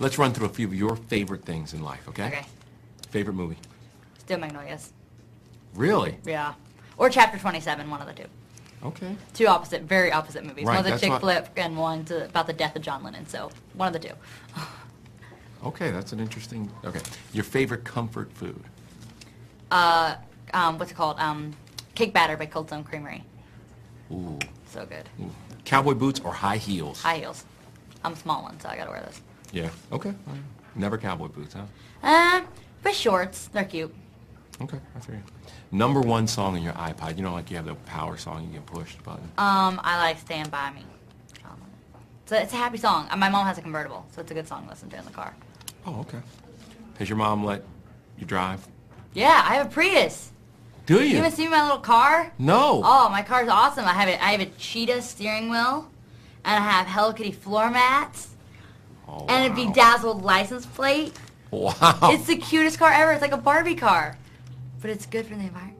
Let's run through a few of your favorite things in life, okay? Okay. Favorite movie? Steel Magnolias. Really? Yeah. Or Chapter 27, one of the two. Okay. Two opposite, very opposite movies. Right, one's a chick flip and one's about the death of John Lennon. So one of the two. Okay, that's an interesting. Okay. Your favorite comfort food? Uh, um, what's it called? Um, cake batter by Cold Stone Creamery. Ooh. So good. Ooh. Cowboy boots or high heels? High heels. I'm a small one, so I gotta wear those. Yeah. Okay. Never cowboy boots, huh? Uh, but shorts. They're cute. Okay, I hear you. Number one song in your iPod. You know, like you have the power song, you can push the button. Um, I like Stand By Me. Um, It's a, it's a happy song. Uh, My mom has a convertible, so it's a good song to listen to in the car. Oh, okay. Has your mom let you drive? Yeah, I have a Prius. Do You you? haven't seen my little car? No. Oh, my car's awesome. I have a, I have a cheetah steering wheel, and I have Hello Kitty floor mats, Oh, and a bedazzled license plate. Wow. It's the cutest car ever. It's like a Barbie car, but it's good for the environment.